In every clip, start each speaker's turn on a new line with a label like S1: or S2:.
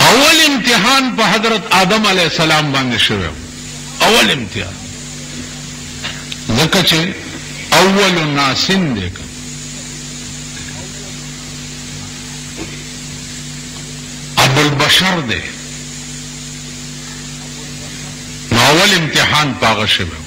S1: اول امتحان په حضرت آدم علیه السلام باندې شوی اول امتحان ځکه چې اول ناسن دی ابو البشر دی نو اول امتحان پاغه شوی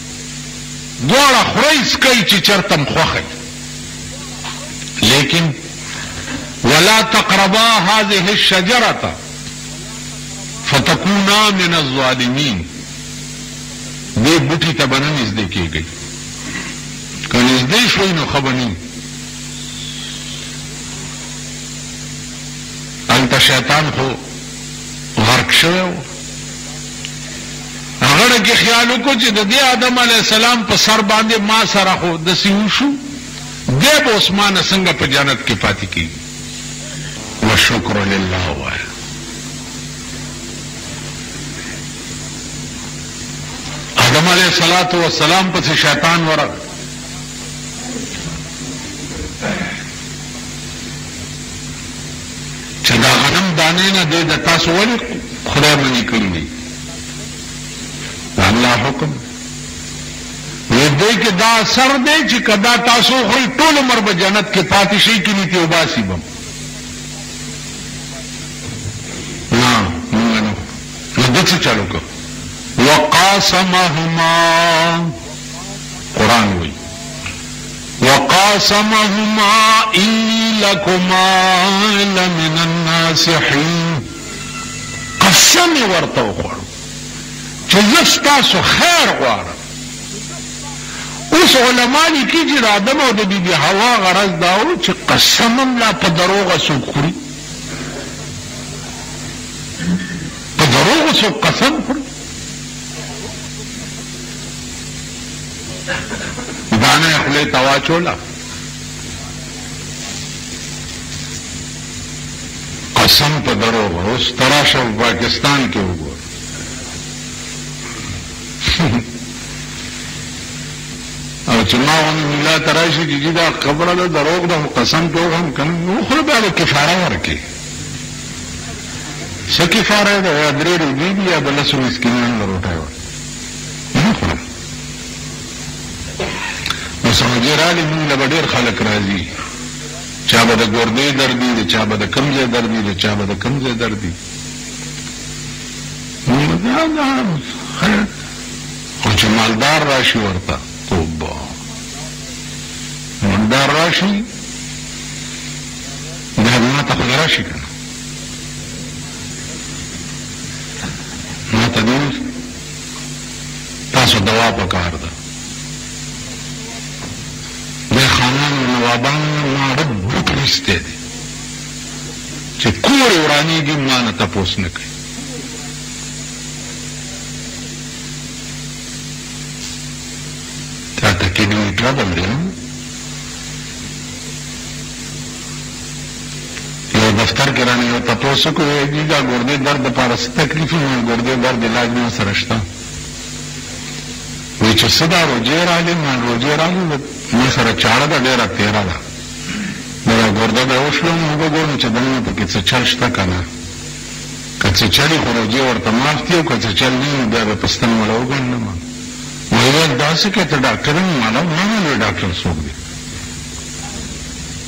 S1: دواړه خورئ څکئ چې چرته هم خوښئ لیکن ولا تقربا هذه الشجره فتكونا من الظالمين دې بوټي ته بنه نږدې کېږي که نږدې شوي نو خبني هلته شیطان خو غرق شوی و هغه ډکه خیال وکړو چې د دې آدم علیه السلام په سر باندې ما سره خو دسې وشو دی به اوس ما نه څنګه په جنت کې پاتې کېږي وشکر لله وایه آدم علیه الصلاة والسلام پس شیطان ورغ چه دا غنم دانه نه دی د تاسو ولی خدای منی کړی دی د الله حکم نو دی که دا اثر دی چه که دا تاسو خوی ټول عمر به جنت کې پاتې شي کینی تی وباسی بم نه مونږ نه نو د څه چلو که وقاسمهما قرآن وی وقاسمهما انی لکما لمن الناصحین قسم ورته وخوړو چې زه ستاسو خیر غواړم اوس علما لیکي چې د آدم او د بیبي هوا غرض دا و چې قسم هم لا په دروغه څوک خوري په دروغه څوک قسم خوري دانه یې خولې ته واچوله قسم په دروغ اوس تراشه په پاکستان کې وګور او چې ما ونه ملا تراشي چې دا خبره ده دروغ ده خو قسم ته وخم که نه نو خو بیا به کفاره ورکړي څه کفاره ده یا درې روزي دي یا به لسو مسکینانو له روټۍ ورکړي نو سمجې رالی مونږ له به ډېر خلک راځي چا به د ګردې درد وي د چا به د کوم ځای درد وي د چا به د کوم ځای درد وي دا دا خیر خو چې مالدار راشي ورته توبه مالدار راشي دا ما ته خو راشي که تاسو دوا پکار ده د خانانو نوابانو نه ما ډک بوټ ویستی دی چې کور یې ورانېږي ما نه تپوس نه کوي تاته کې ډېر ټربل دی یو دفتر کې رانه یو تپوس وکړ، ویې جي دا ګردې درد لپاره څه تکلیف وي؟ ما ګردې درد علاج ما سره شته. وی چې څه دا روژې راغلې؟ ما روژې راغلې ده ما سره چاړه ده ډېره تېره ده نو دا ګرده به وشلوم او به ګورم چې دننه پکې څه چل شته که نه که څه چلي خو روژې ورته معاف دي او که څه چل نه نو بیا به په ستن وله وګنډم ویل داسې که ته ډاکټر یې نو ماله ومنه لوی ډاکټر څوک دی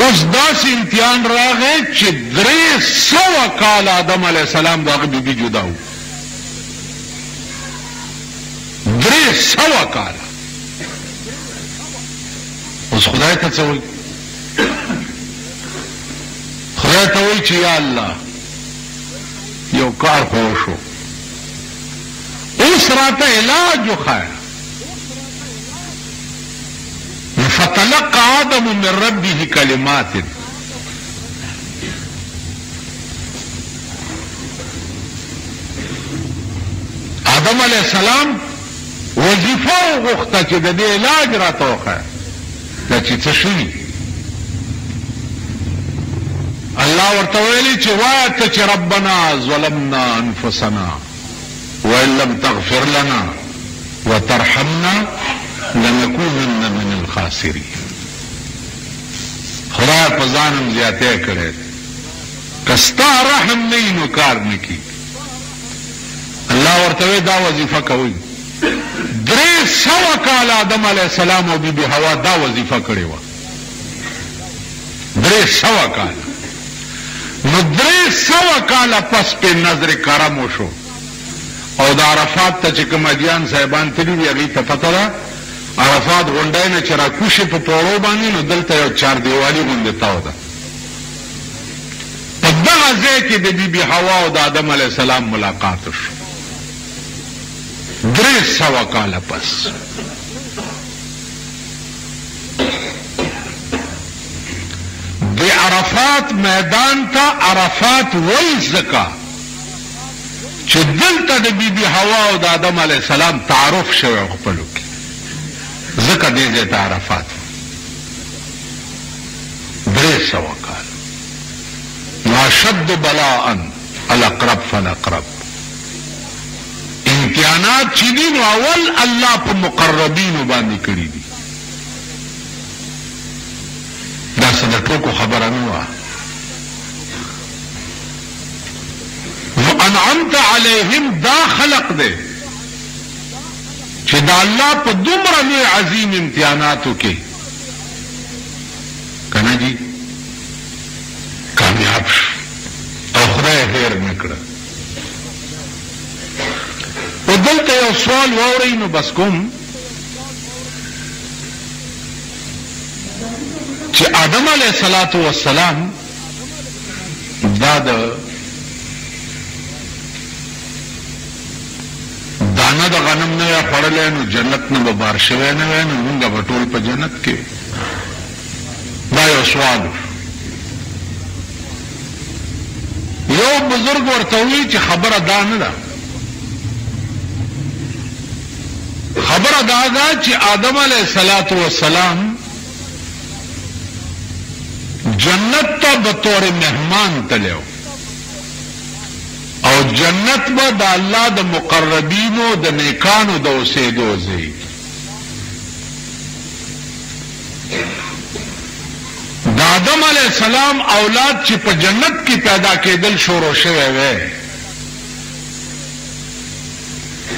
S1: اوس داسې امتحان راغی چې درې سوه کاله آدم علیه السلام د هغه بیبي جدا وو. درې سوه کاله اوس خدای ته څه وایي خدای ته وایي چې یا الله یو کار خو وشو اوس راته علاج وښایه فتلق آدم من ربه کلمات آدم علیه السلام وظیفه وغوښته چې د دې علاج راته وښیه دا چې څه شوي الله ورته ویلي چې وایه ته چې ربنا ظلمنا انفسنا وان لم تغفر لنا وترحمنا لنکونن من الخاسرین خدای په ځان هم زیاتی کړی دی که ستا رحم نه وي نو کار نه کېږي الله ورته وایي دا وظیفه کوئ درې سوه کاله آدم علیه السلام او بي بي حوا دا وظیفه کړې وه درې سوه کاله نو درې سوه کاله پس پې نظر کرم وشو او د عرفات ته چې کوم ادیان صاحبان تللي دي هغوی ته پته ده عرفات غونډۍ نه چې راکوشې په پوړو باندې نو دلته یو چاردیوالي غوندې تاو ده په دغه ځای کې د بي بي حوا او د آدم علیه السلام ملاقات شو درې سوه کاله پس د عرفات میدان ته عرفات وایي ځکه چې دلته د بی بی حوا او د آدم علیه السلام تعارف شوی خپلو کې ځکه دې ځای ته عرفات درې سوه کال نو اشد بلاء الاقرب فالاقرب امتحانات چې دي نو اول الله په مقربینو باندې کړي دي دا څه د ټوکو خبره نه وه نو انعمت علیهم دا خلق دی چې دا الله په دومره لوی عظیم امتحاناتو کې کنه جی کامیاب شو او خدای هیر نه کړ او دلته یو سوال واورئ نو بس کوم چې آدم علیه الصلاۃ والسلام دا د دانه د غنم نه خوړلې نو جنت نه به بار شوی نه وای نو موږ به ټول په جنت کې دا یو سوال یو بزرګ ورته وی چې خبره دا نه ده خبره دا ده چې آدم علیه الصلاۃ والسلام جنت ته به تور مهمان تلو او جنت به د الله د مقربینو د نیکانو د اوسېدو ځای د آدم علیه السلام اولاد چې په جنت کې پیدا کېدل شروع شوی وی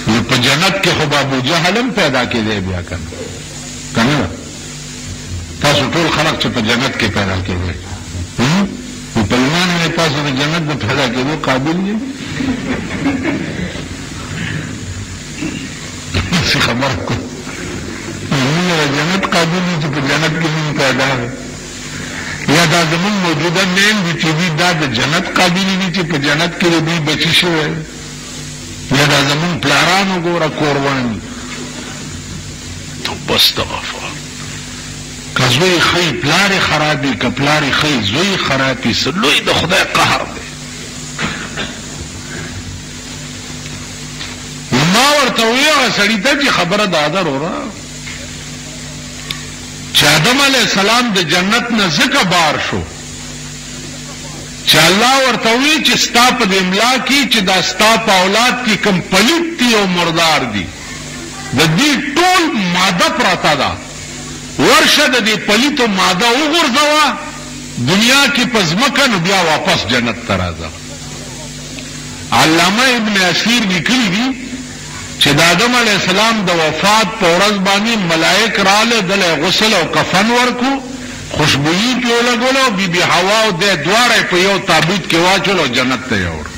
S1: نو په جنت کې خو به ابوجهل هم پیدا کېدی بیا که نه که نه تاسو ټول خلک چې په جنت کې پیدا کېدی نو په ایمان یې تاسو د جنت د پیدا کېدو قابل یې څخه خبر کړو نو موږ د جنت قابل یو چې په جنت کې موږ پیدا دی یا دا زموږ موجوده مین دي چې دوی دا د جنت قابل دي چې په جنت کې د دوی بچي شوی یا دا زموږ پلارانو ګوره کوروان دي ته بس دغه فال که زوی ښی پلار یې خراب وي که پلار یې ښی زوی خراب وي څه لوی د خدای قهر دی نو ما ورته وی هغه سړی ته چې خبره دا ده وروره چې آدم علی السلام د جنت نه ځکه بار شو چې الله ورته وی چې ستا په دې املا کې چې دا ستا په اولاد کې کم پلیت دي او مردار دي د دې ټول ماده پراته ده ورشه د دې پلیتو ماده وګرځوه دنیا کې په ځمکه نو بیا واپس جنت ته راځه علامه ابن اثیر لیکلي دي چې د آدم علیه السلام د وفات په ورځ باندې ملائک راله دله غسل او کفن ورکو خوشبویي پې ولګوله او بی بی حوا او دی دواړه په یو تابوت کې واچول او جنت ته یې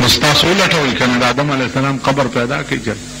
S1: نو ستاسو ولټوئ که نه د آدم علیه السلام قبر پیدا کړئ چېرته